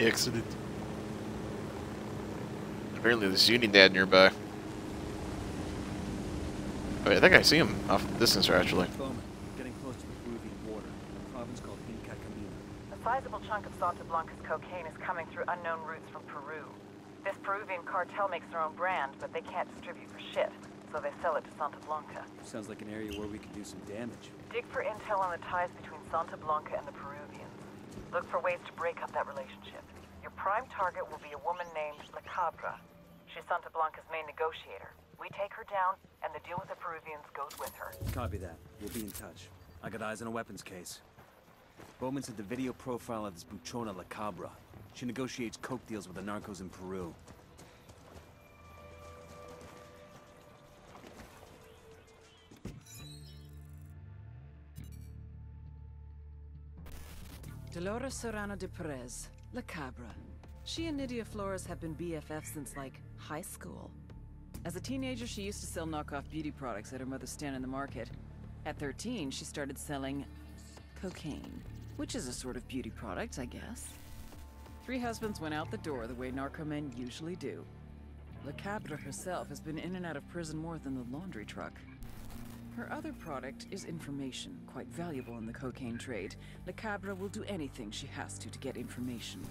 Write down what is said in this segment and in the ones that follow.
Excellent. Apparently there's Unidad nearby. Oh, Wait, I think I see him off the distance, actually. Getting close to the Peruvian border. A province called Inca Camina. A sizable chunk of Santa Blanca's cocaine is coming through unknown routes from Peru. This Peruvian cartel makes their own brand, but they can't distribute for shit, so they sell it to Santa Blanca. Sounds like an area where we could do some damage. Dig for intel on the ties between Santa Blanca and the Peruvians. Look for ways to break up that relationship. Your prime target will be a woman named La Cabra. She's Santa Blanca's main negotiator. We take her down, and the deal with the Peruvians goes with her. Copy that. We'll be in touch. I got eyes on a weapons case. Bowman sent the video profile of this Buchona La Cabra. She negotiates coke deals with the narcos in Peru. Dolores Serrano de Perez, La Cabra. She and Nydia Flores have been BFFs since, like, high school. As a teenager, she used to sell knockoff beauty products at her mother's stand in the market. At 13, she started selling cocaine, which is a sort of beauty product, I guess. Three husbands went out the door the way narco men usually do. La Cabra herself has been in and out of prison more than the laundry truck. Her other product is information, quite valuable in the cocaine trade. La Cabra will do anything she has to to get information.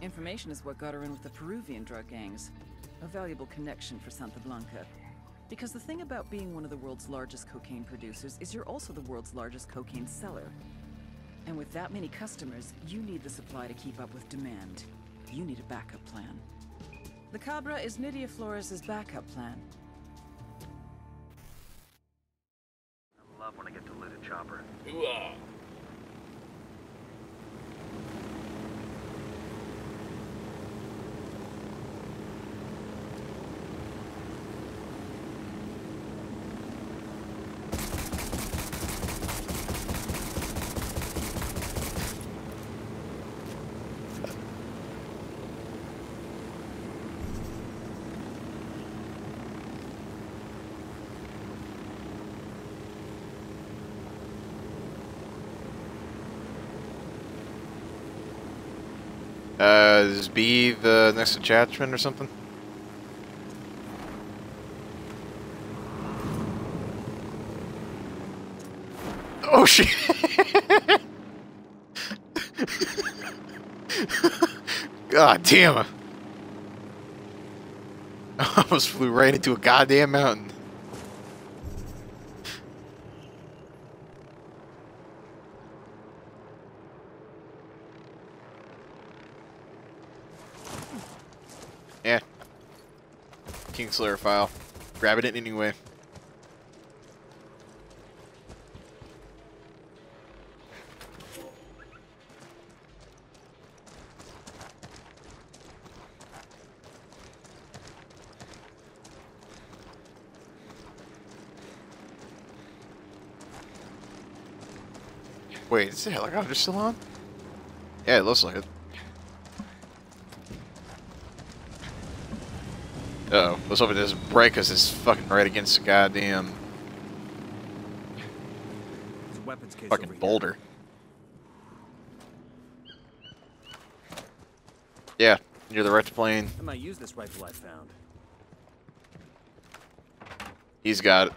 Information is what got her in with the Peruvian drug gangs. A valuable connection for Santa Blanca. Because the thing about being one of the world's largest cocaine producers is you're also the world's largest cocaine seller. And with that many customers, you need the supply to keep up with demand. You need a backup plan. The Cabra is Nydia Flores' backup plan. Chopper. Ooh-ah. Uh, is B the next attachment or something? Oh shit! God damn! I almost flew right into a goddamn mountain. Yeah. Kingslayer file. Grabbing it anyway. Wait, is the helicopter still on? Yeah, it looks like it. Uh oh, let's hope it doesn't break because it's fucking right against the goddamn There's a weapons case fucking boulder. Yeah, near the right plane. I might use this rifle I found. He's got it.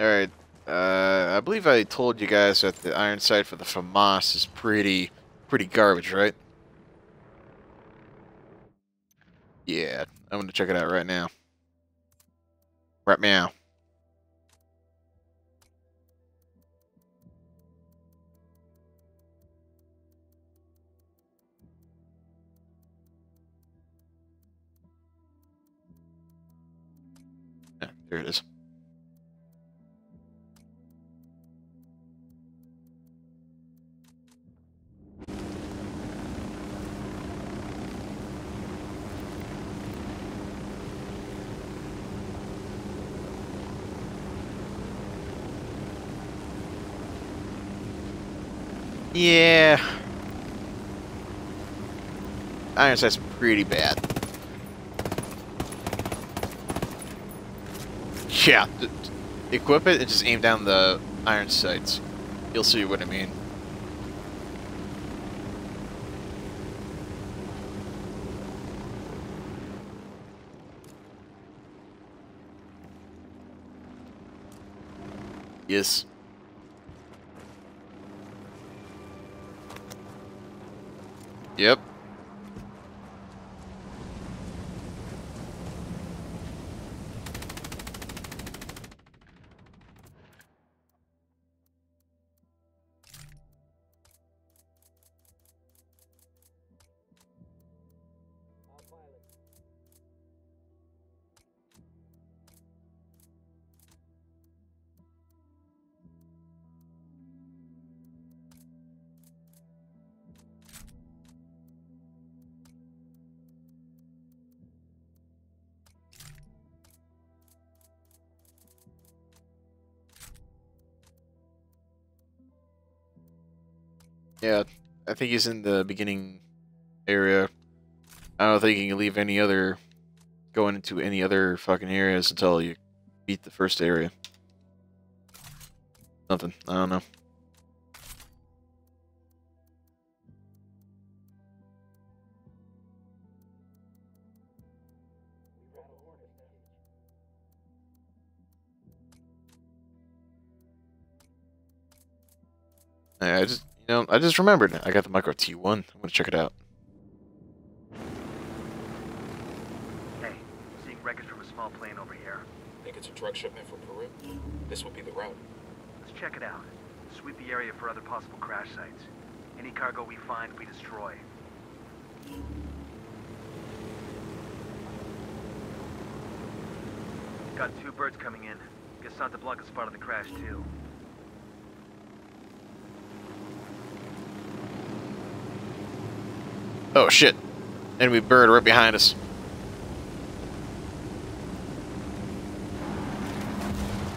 Alright, uh, I told you guys that the iron sight for the FAMAS is pretty, pretty garbage, right? Yeah, I'm gonna check it out right now. Right meow. There it is. Yeah. Iron sight's pretty bad. Yeah, equip it and just aim down the iron sights. You'll see what I mean. Yes. Yep. Yeah, I think he's in the beginning area. I don't think you can leave any other going into any other fucking areas until you beat the first area. Nothing. I don't know. I just you know I just remembered I got the micro T1. I'm gonna check it out. Hey, seeing wreckage from a small plane over here. Think it's a drug shipment from Peru? This would be the route. Let's check it out. Sweep the area for other possible crash sites. Any cargo we find, we destroy. Got two birds coming in. Guess Santa Blanca spotted the crash too. Oh shit! Enemy bird right behind us.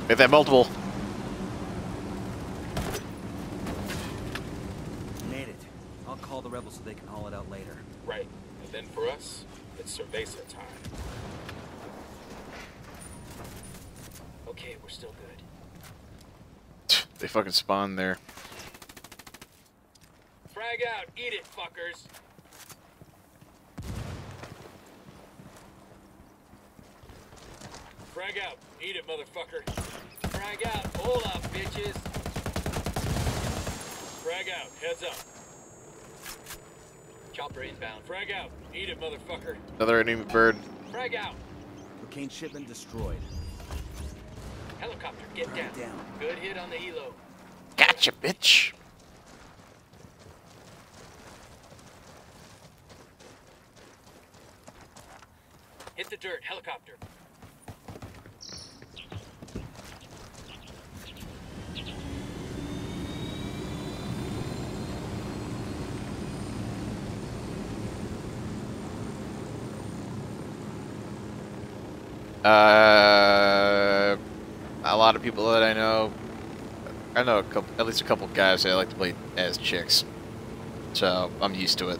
Get that multiple. Made it. I'll call the rebels so they can haul it out later. Right. And then for us, it's cerveza time. Okay, we're still good. They fucking spawned there. Frag out! Eat it, fuckers! Frag out! Eat it, motherfucker! Frag out! Hold up, bitches! Frag out! Heads up! Chopper inbound. Frag out! Eat it, motherfucker! Another enemy bird. Frag out! Cocaine shipment destroyed. Helicopter, get down. down. Good hit on the helo. Gotcha, bitch. Hit the dirt, helicopter. Uh, a lot of people that I know, I know couple, at least a couple guys that like to play as chicks, so I'm used to it.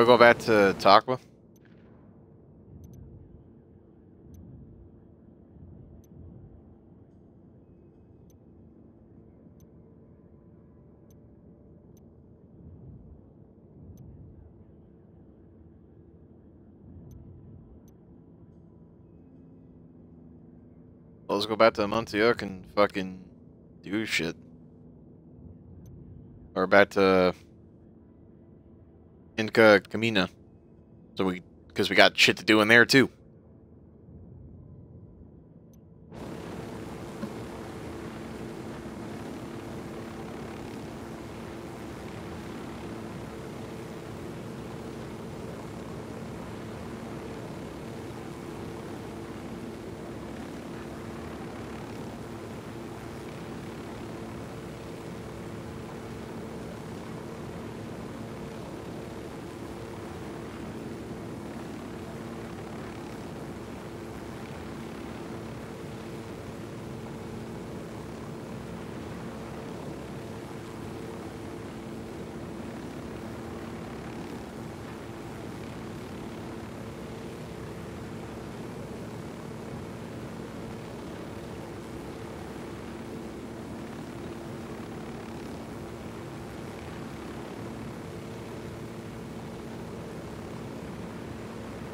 We'll go back to Takwa. Let's go back to Montuyoc and fucking do shit. Or back to Inca Camina. So we, because we got shit to do in there too.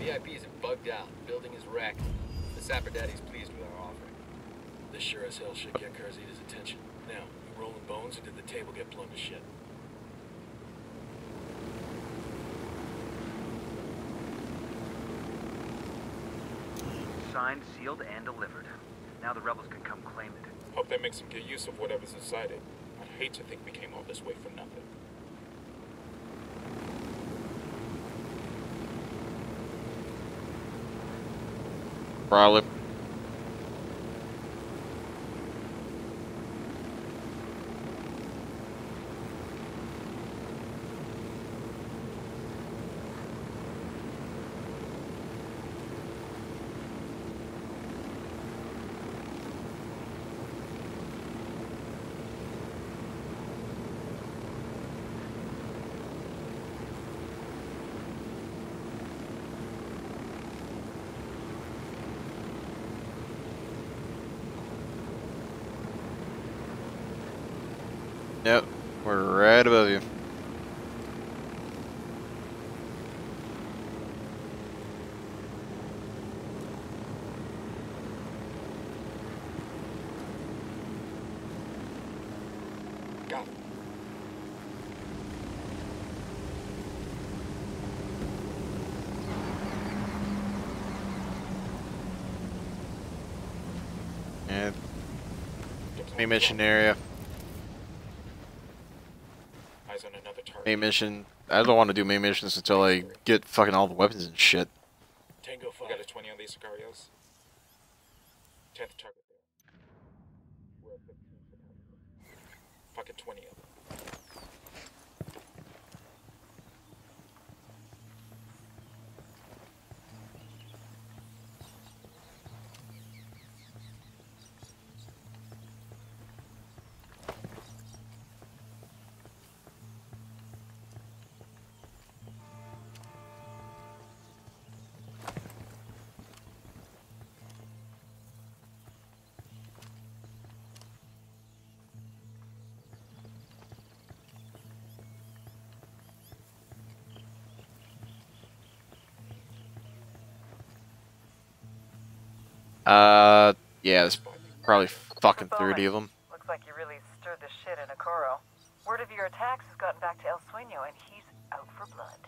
VIP isn't bugged out. Building is wrecked. The Sapper Daddy's pleased with our offering. This sure as hell should get Carzita's attention. Now, you rolling bones or did the table get blown to shit? Signed, sealed, and delivered. Now the rebels can come claim it. Hope that makes them get use of whatever's I'd hate to think we came all this way for nothing. Probably. Yep, we're right above you. Got it. Yeah, Deploy main mission area. Eyes on another target. Main mission. I don't want to do main missions until I get fucking all the weapons and shit. Uh, yeah, there's probably fucking 30 of them. Looks like you really stirred the shit in Ocoro. Word of your attacks has gotten back to El Sueño, and he's out for blood.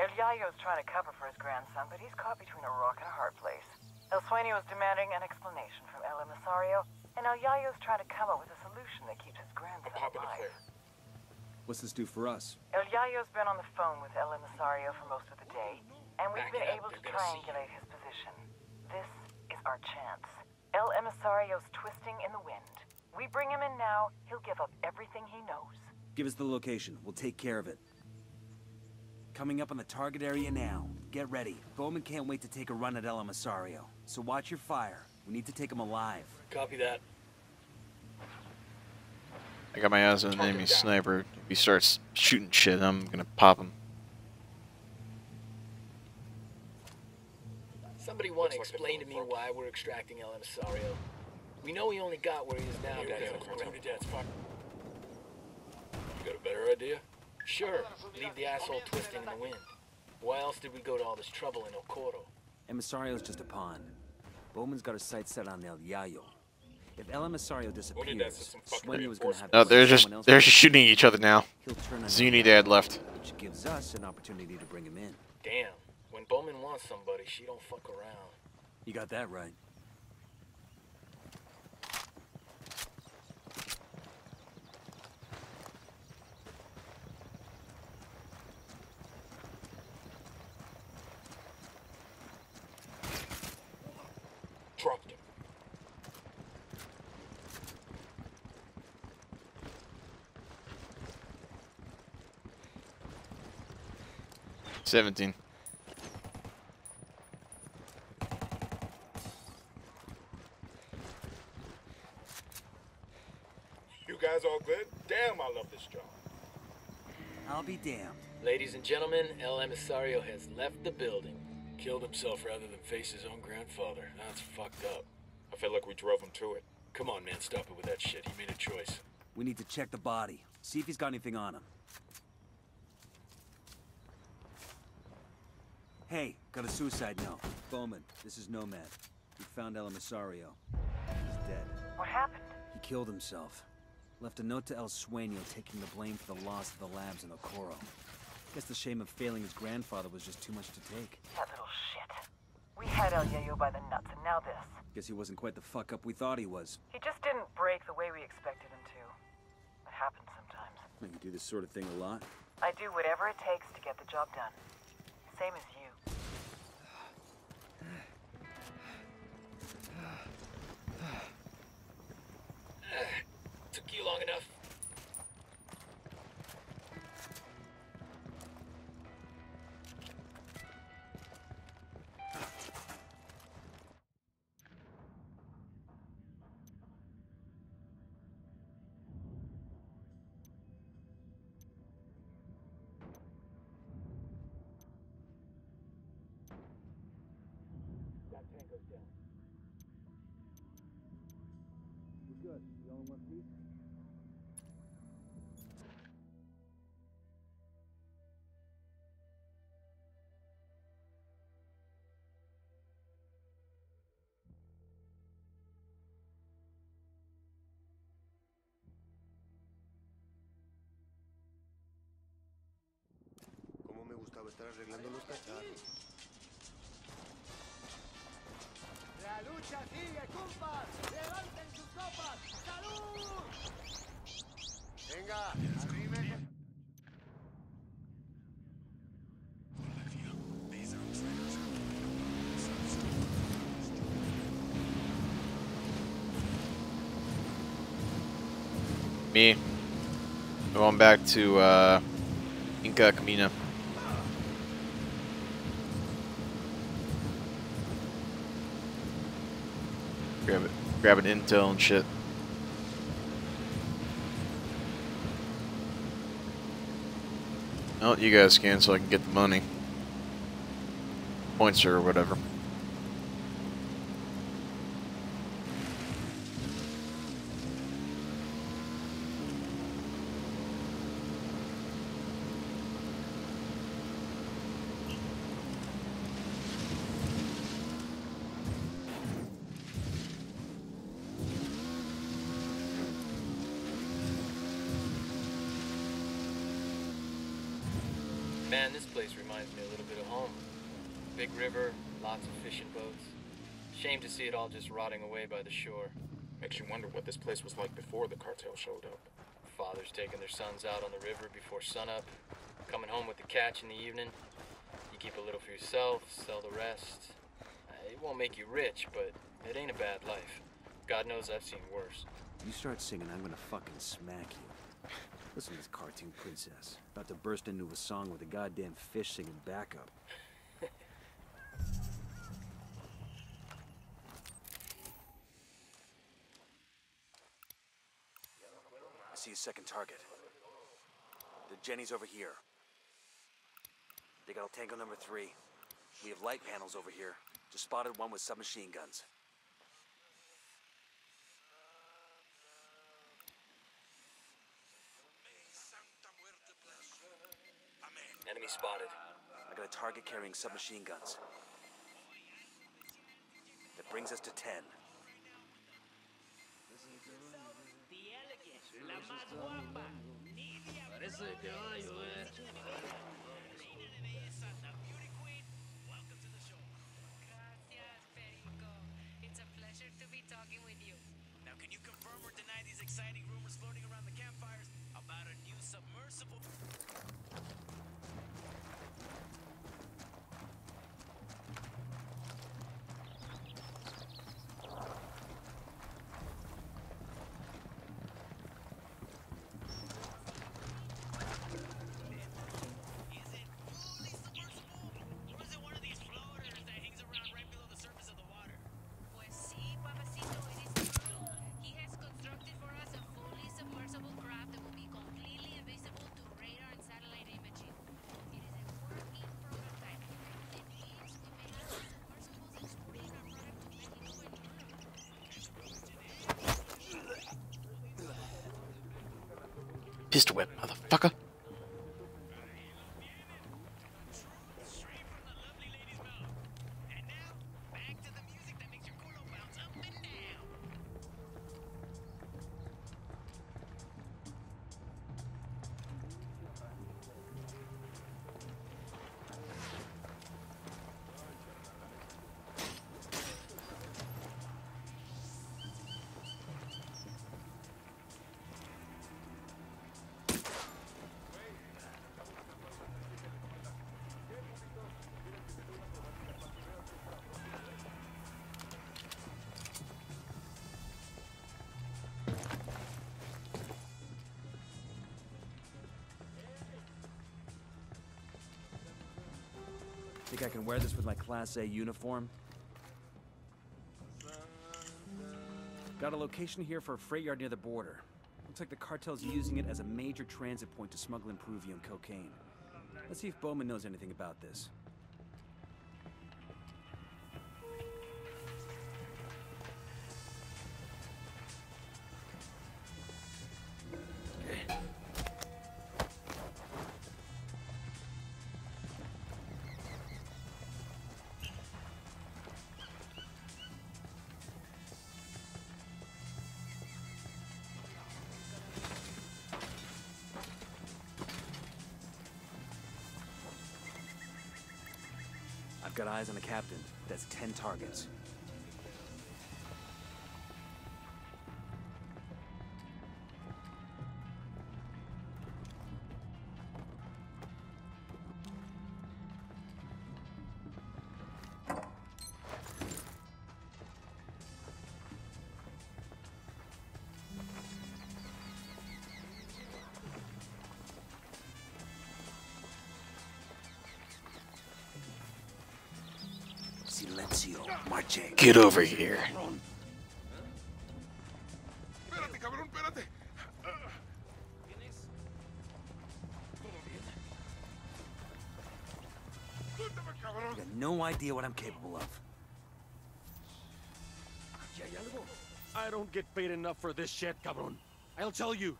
El Yayo's trying to cover for his grandson, but he's caught between a rock and a hard place. El Sueño is demanding an explanation from El Emisario, and El Yayo's trying to come up with a solution that keeps his I'm grandson alive. What's this do for us? El Yayo's been on the phone with El Emisario for most of the day, and we've Back been it up, able to they're gonna see you. triangulate his position. This is our chance. El Emisario's twisting in the wind. We bring him in now, he'll give up everything he knows. Give us the location. We'll take care of it. Coming up on the target area now. Get ready. Bowman can't wait to take a run at El Emisario. So watch your fire. We need to take him alive. Copy that. I got my eyes on an enemy sniper. If he starts shooting shit, I'm gonna pop him. Somebody want to explain to me why we're extracting El Emisario? We know he only got where he is now Yeah, because yeah, of the cartel. Gravity Dad's fuck. You got a better idea? Sure, leave the asshole twisting in the wind. Why else did we go to all this trouble in Ocoro? Emisario's just a pawn. Bowman's got his sights set on El Yayo. If El Emisario disappears, that's just some fucking Sueño's gonna have No, to they're just someone else they're just shooting each other now. He'll turn on Zuni dad left. Which gives us an opportunity to bring him in. Damn, when Bowman wants somebody, she don't fuck around. You got that right. Dropped him. Seventeen. You guys all good? Damn, I love this job. I'll be damned. Ladies and gentlemen, El Emisario has left the building. Killed himself rather than face his own grandfather. That's fucked up. I feel like we drove him to it. Come on, man, stop it with that shit. He made a choice. We need to check the body. See if he's got anything on him. Hey, got a suicide note. Bowman, this is Nomad. We found El Emisario. He's dead. What happened? He killed himself. Left a note to El Sueño taking the blame for the loss of the labs in Ocoro. Guess the shame of failing his grandfather was just too much to take. That little shit. We had El Yayo by the nuts, and now this. Guess he wasn't quite the fuck up we thought he was. He just didn't break the way we expected him to. It happens sometimes. You do this sort of thing a lot? I do whatever it takes to get the job done. Same as you. Cómo me gustaba estar arreglando los cacharros. La lucha sigue, compas. Levanten sus copas. ¡Salud! Venga, arrímense. Me. Going back to uh, Inca Camina. Grab it. Grabbing intel and shit. Oh, you guys can so I can get the money. Points or whatever. Man, this place reminds me a little bit of home. Big river, lots of fishing boats. Shame rotting away by the shore. Makes you wonder what this place was like before the cartel showed up. Fathers taking their sons out on the river before sunup, coming home with the catch in the evening. You keep a little for yourself, sell the rest. Uh, It won't make you rich, but it ain't a bad life. God knows I've seen worse. You start singing, I'm gonna fucking smack you. Listen to this cartoon princess. About to burst into a song with a goddamn fish singing backup. See a second target. The Jenny's over here. They got Tango number three. We have light panels over here. Just spotted one with submachine guns. Enemy spotted. I got a target carrying submachine guns. That brings us to 10. Gracias, Perico. It's a pleasure to be talking with you. Now, can you confirm or deny these exciting rumors floating around the campfires about a new submersible? Pistol whip, motherfucker. Think I can wear this with my Class A uniform? Got a location here for a freight yard near the border. Looks like the cartel's using it as a major transit point to smuggle in Peruvian cocaine. Let's see if Bowman knows anything about this. Eyes on the captain. That's 10 targets. Silencio. Marche. Get over here. Espérate, cabrón, espérate. Suéltame, cabrón. You got no idea what I'm capable of. I don't get paid enough for this shit, cabrón. I'll tell you.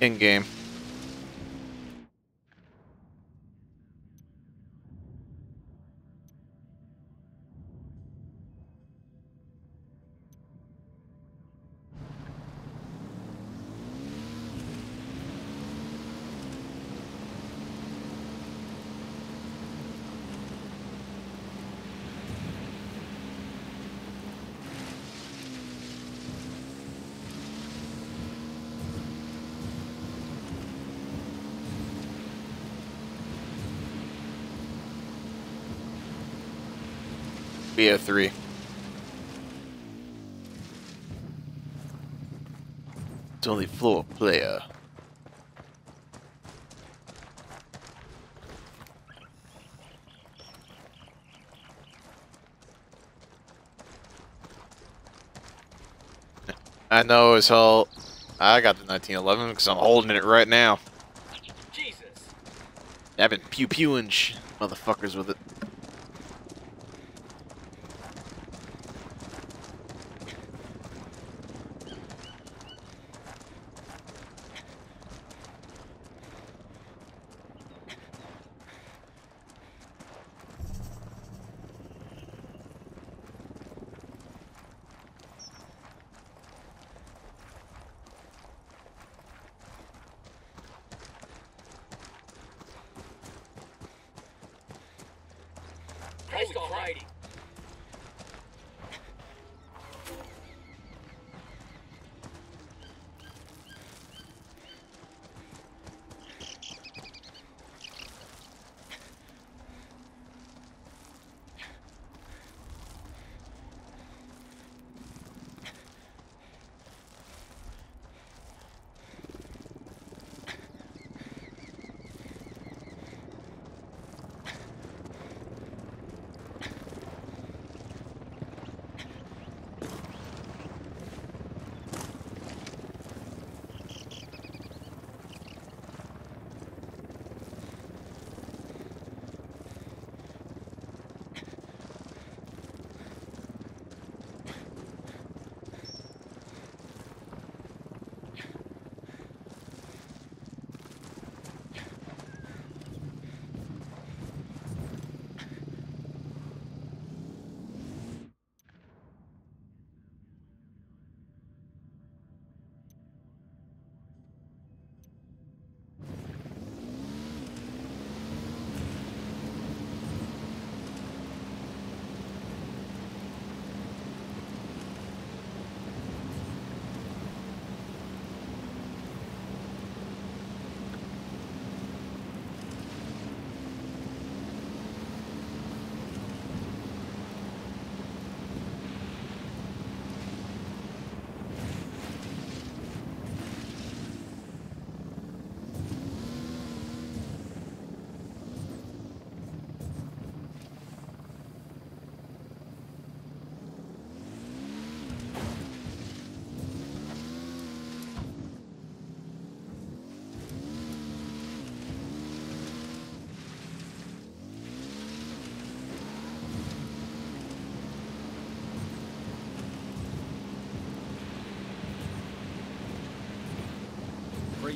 In game. BO3. It's only floor player. I know as hell. I got the 1911 because I'm holding it right now. Jesus. I've been pew pewing motherfuckers with it.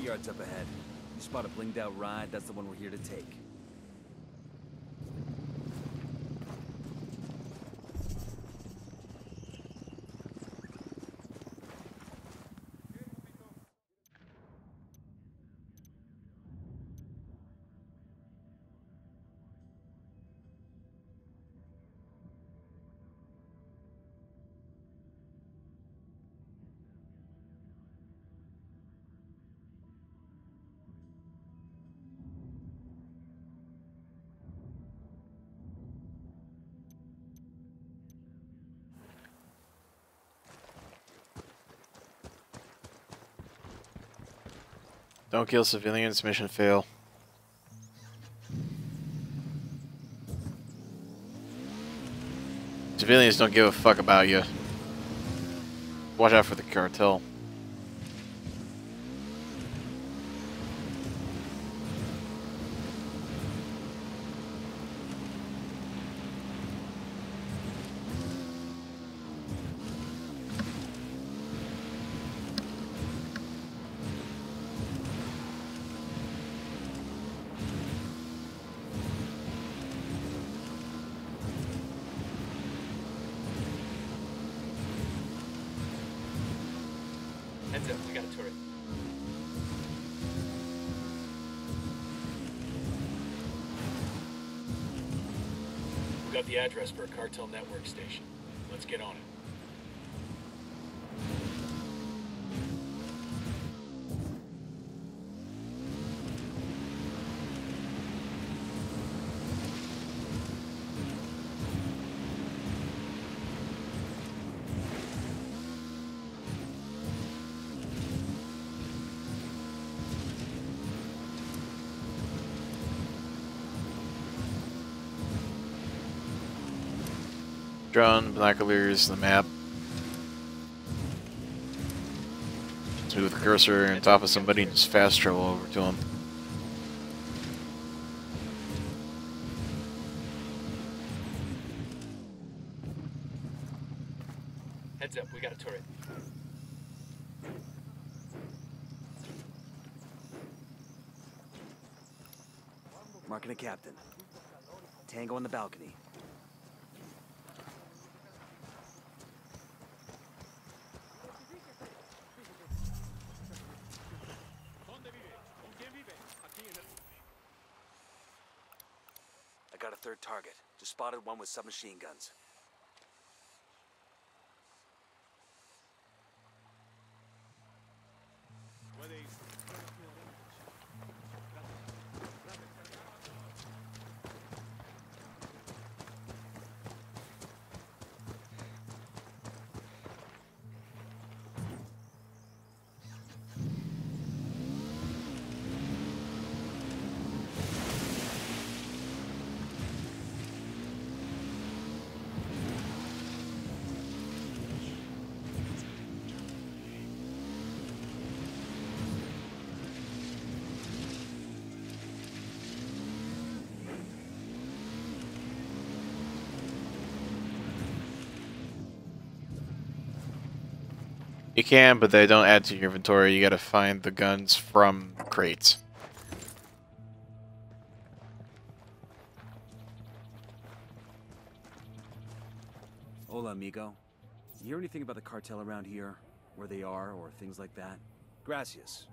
Yard's up ahead. You spot a blinged out ride, that's the one we're here to take. Don't kill civilians, mission fail. Civilians don't give a fuck about you. Watch out for the cartel. Heads up, we got a. We got the address for a cartel network station. Let's get on it. Drone, binoculars, the map. Just move the cursor on top of somebody and just fast travel over to them. Heads up, we got a turret. Marking a captain. Tango on the balcony. I got a third target. Just spotted one with submachine guns. You can, but they don't add to your inventory. You gotta find the guns from crates. Hola, amigo. You hear anything about the cartel around here? Where they are, or things like that? Gracias.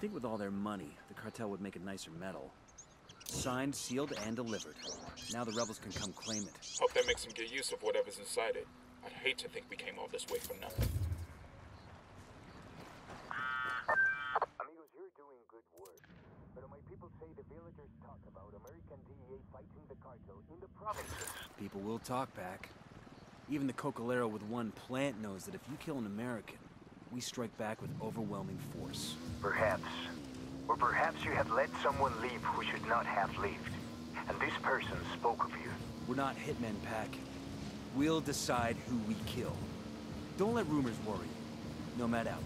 Think with all their money, the cartel would make a nicer medal. Signed, sealed, and delivered. Now the rebels can come claim it. Hope that makes them get use of whatever's inside it. I'd hate to think we came all this way for nothing. Amigos, you're doing good work. But my people say the villagers talk about American DEA fighting the cartel in the provinces. People will talk back. Even the Cocalero with one plant knows that if you kill an American, we strike back with overwhelming force. Perhaps. Or perhaps you have let someone leave who should not have lived. And this person spoke of you. We're not hitmen, Pac. We'll decide who we kill. Don't let rumors worry you. Nomad out.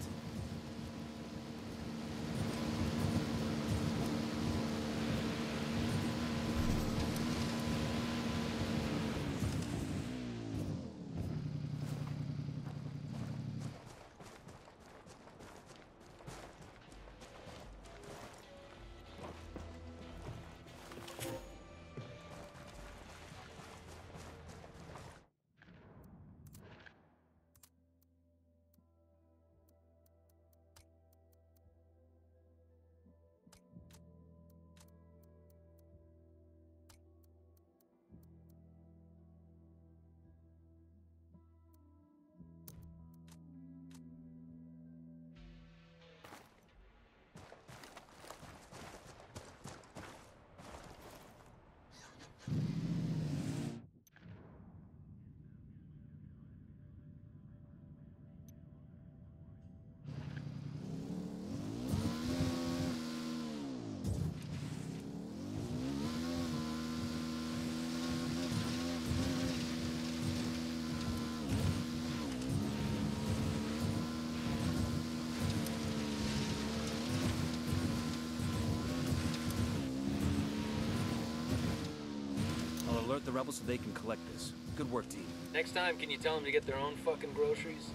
Alert the rebels so they can collect this. Good work, team. Next time, can you tell them to get their own fucking groceries?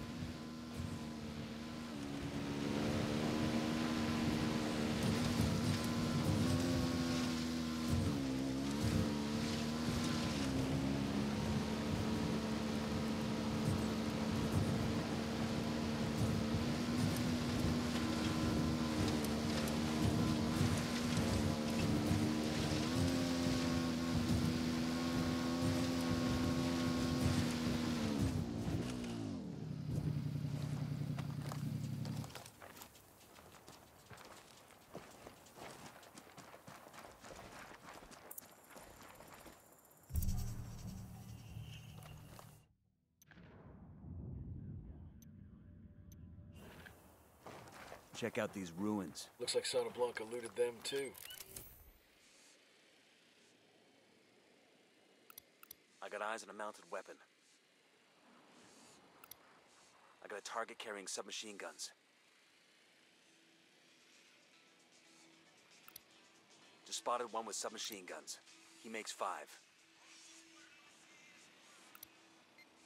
Check out these ruins. Looks like Santa Blanca looted them too. I got eyes on a mounted weapon. I got a target carrying submachine guns. Just spotted one with submachine guns. He makes five.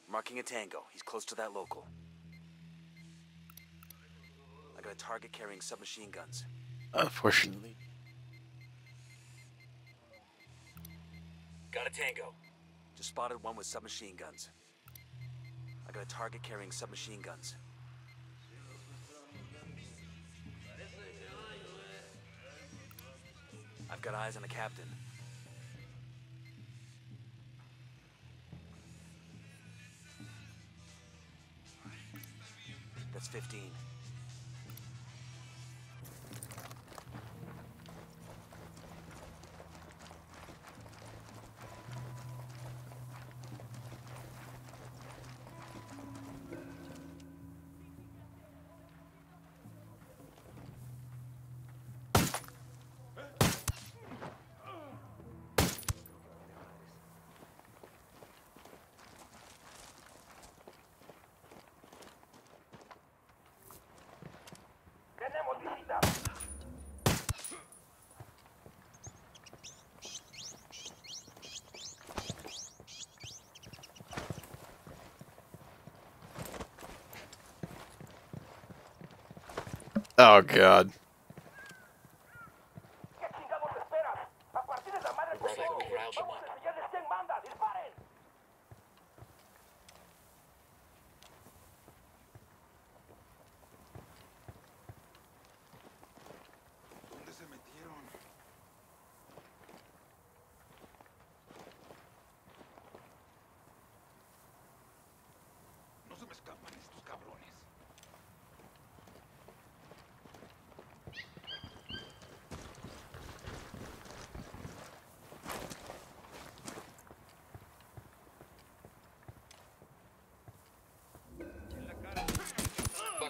Marking a tango. He's close to that local. A target carrying submachine guns. Unfortunately. Got a tango. Just spotted one with submachine guns. I got a target carrying submachine guns. I've got eyes on the captain. That's 15. Oh god.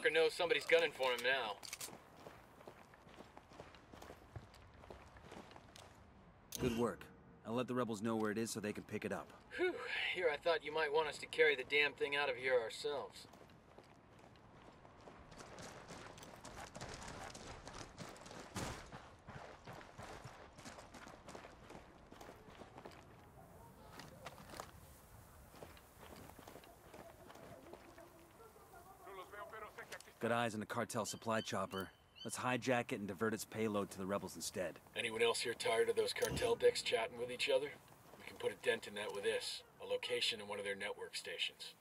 Knows somebody's gunning for him now. Good work. I'll let the rebels know where it is so they can pick it up. Whew. Here, I thought you might want us to carry the damn thing out of here ourselves. Eyes on the cartel supply chopper. Let's hijack it and divert its payload to the rebels instead. Anyone else here tired of those cartel dicks chatting with each other? We can put a dent in that with this. A location in one of their network stations.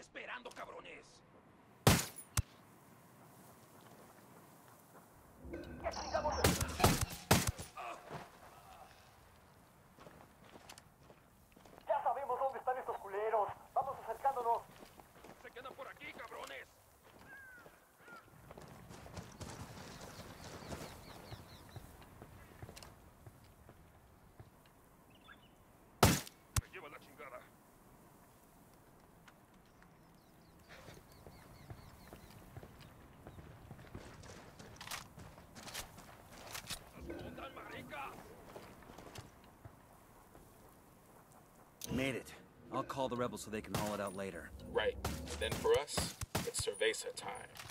esperando, cabrones. Call the rebels so they can haul it out later. Right. Then for us, it's cerveza time.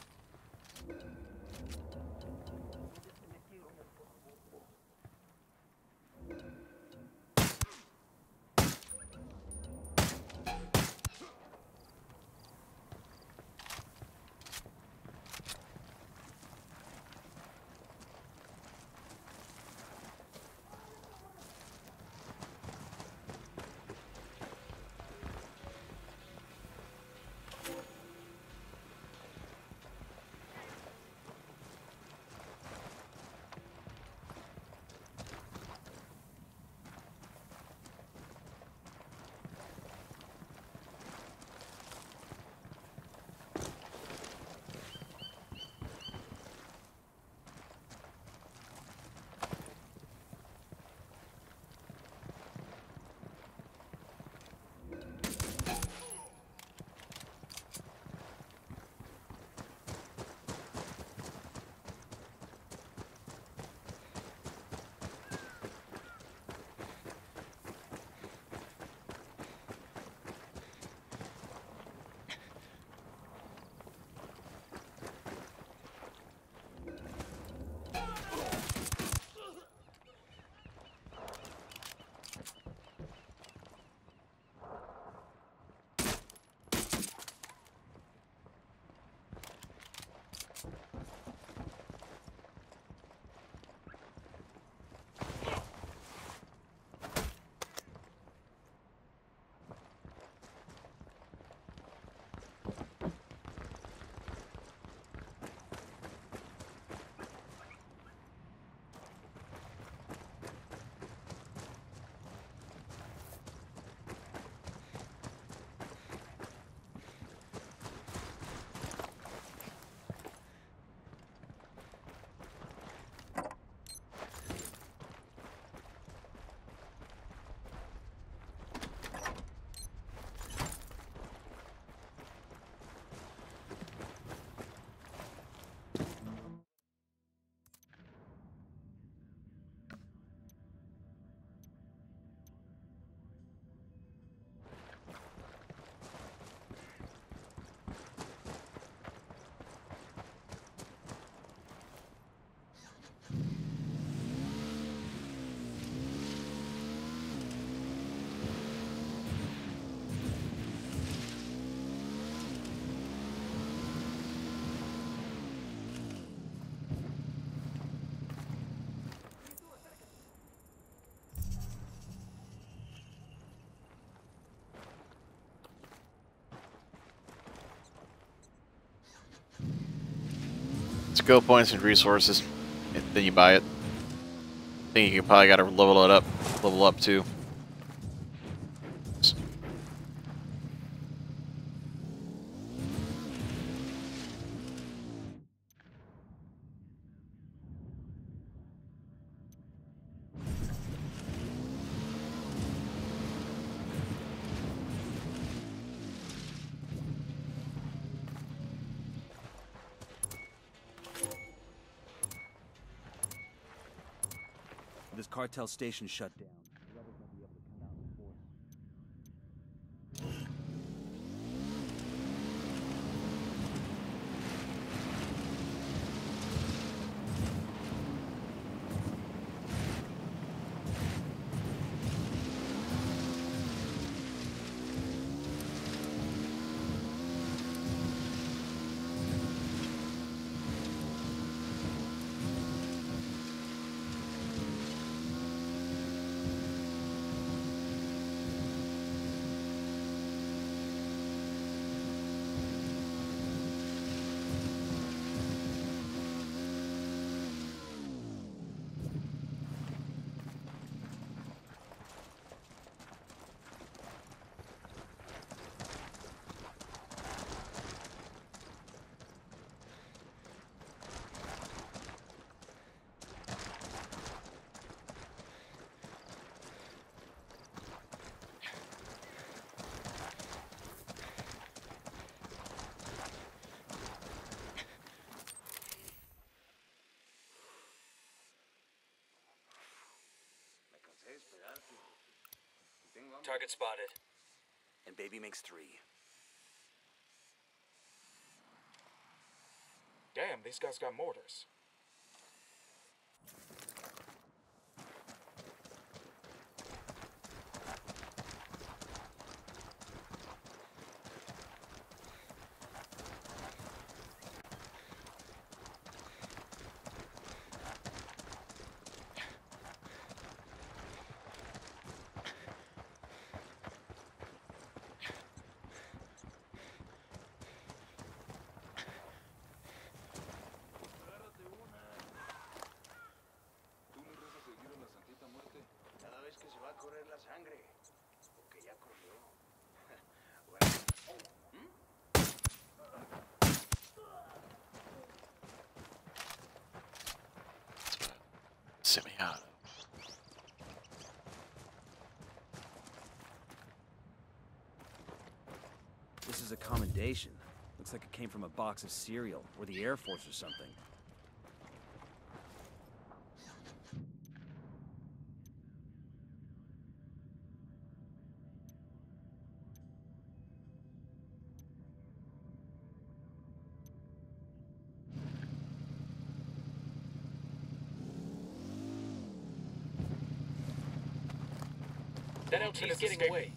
Skill points and resources. Then you buy it. I think you probably got to level it up, level up too. Station shut down, Target spotted. And baby makes three. Damn, these guys got mortars. Is a commendation. Looks like it came from a box of cereal, or the Air Force or something. That LT is getting away.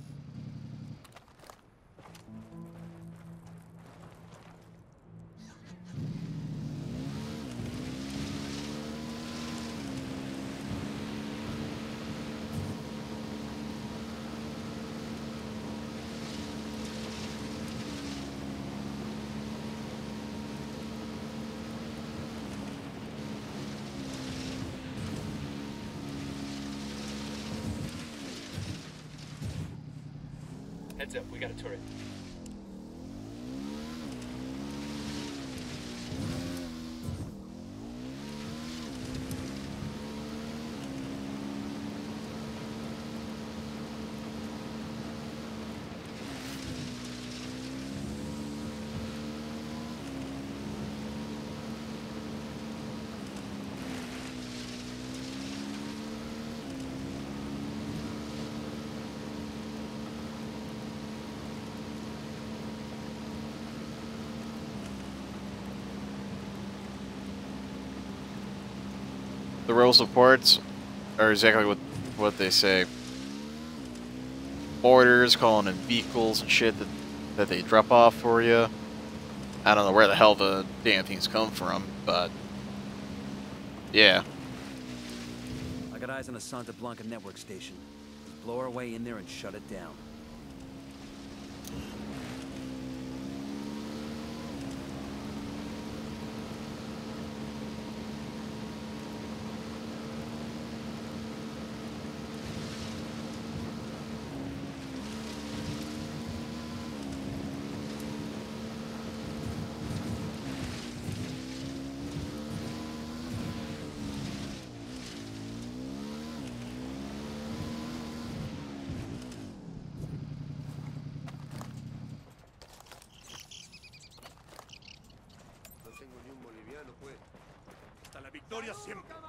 Got a turret. The rebel supports are exactly what what they say. Orders, calling in vehicles and shit that, that they drop off for you. I don't know where the hell the damn things come from, but yeah. I got eyes on the Santa Blanca network station. Blow our way in there and shut it down. Victoria siempre.